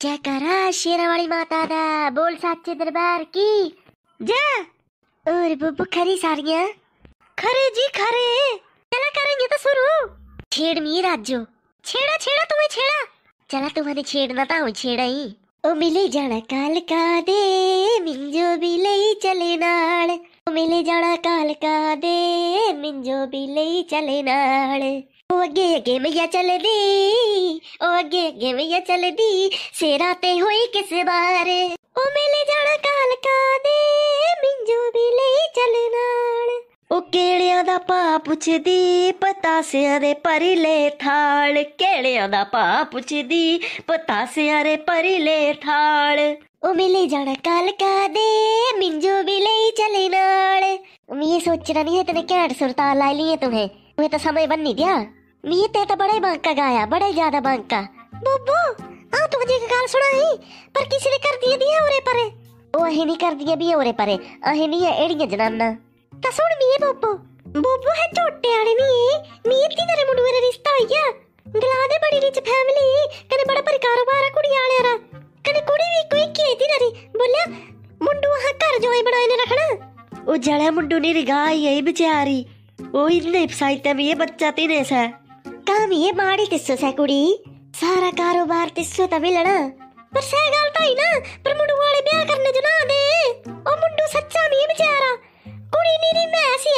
जयकारा शेरावाली माता दा बोल सच्चे दरबार की जय और बुब्बू खरी सारियाँ खरे जी खरे चला करेंगे तो शुरू छेड़ मी राजो छेड़ा छेड़ा तुम्हें छेड़ा चला तुम्हारे छेड़ना था हूँ छेड़ा ही ओ मिले जाना काल का दे मिंजो भी ले चले नाल ओ मिले जाना काल का दे मिंजो भी ले चले नाल ओ अगे अगे मैया चल दी ओ अगे अगे मैया चल दी सेरा ते होई किस बार ओ मिले जाना काल का दे मिंजो भी ले चले नाल ਉਹ ਕਿਹੜਿਆਂ ਦਾ ਭਾ ਪੁੱਛਦੀ ਪਤਾਸਿਆਂ ਦੇ ਪਰਿਲੇ ਥਾਲ ਕਿਹੜਿਆਂ ਦਾ ਭਾ ਪੁੱਛਦੀ ਪਤਾਸਿਆਂ ਦੇ ਪਰਿਲੇ ਥਾਲ ਉਹ ਮਿਲੇ ਜਾਣਾ ਕਾਲ ਕਾ ਦੇ ਮਿੰਜੋ ਵੀ ਲਈ ਚਲੇ ਨਾਲ मैं ये सोच रहा नहीं है इतने कैट सुरताल लाई लिए तुम्हें तुम्हें तो समय बन नहीं नीते तो बड़े बंक का गाया, बड़े ज़्यादा बंक का। बुब्बू हाँ तो मुझे गाल सुना ही, पर किसी ने कर दिए दिए औरे परे। ओ नहीं कर दिए भी औरे परे अहिनी है एड़ी जनाना। ता सुन मी बुब्बू बुब्बू है छोटे आने नी मीर दी तेरे मुंडू मेरा रिश्ता हो गया गलादे बड़ी रिच फैमिली कने बड़ा पर कारोबार है कुड़ी आले रा कने कुड़ी भी कोई की थी नरी, बोलिया, मुंडू हाँ कर जो है बड़ा ने रखना। ओ जड़ा मुंडू ने रिगाई है बेचारी ओ इतने इफ्साइते में ये बच्चा तीने सा। ನಾವೇ ಮಾಡಿ ತಿಸ್ಸು ಸಾಕುಡಿ सारा कारोबार तिस्सो तभी लड़ा पर सहगाल भाई ना पर मुंडू वाले ब्याह करने जो ना दे ओ मुंडू सच्चा मी बेचारा कुड़ी मैं ऐसी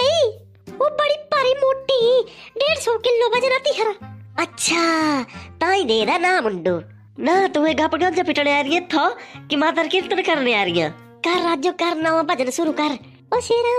वो बड़ी पारी मोटी 150 किलो वज़न आती हरा अच्छा ताई दे रहा ना मुंडू ना तू एक गप गंज पिटने आ रही था कि मातर कीर्तन करने आ रही कर राजो कर भजन शुरू कर ओ शेरा